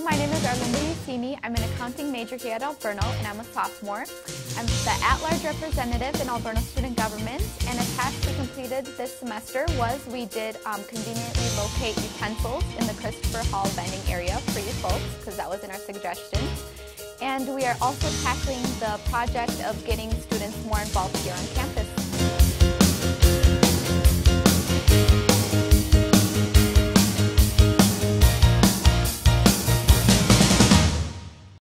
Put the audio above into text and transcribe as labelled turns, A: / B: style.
A: my name is arlinda lucini I'm an accounting major here at Alverno, and I'm a sophomore. I'm the at-large representative in Alverno Student Government, and a task we completed this semester was we did um, conveniently locate utensils in the Christopher Hall vending area for you folks, because that was in our suggestions. And we are also tackling the project of getting students more involved here on campus